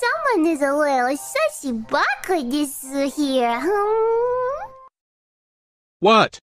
Someone is a little sussy baka this here. Hmm? What?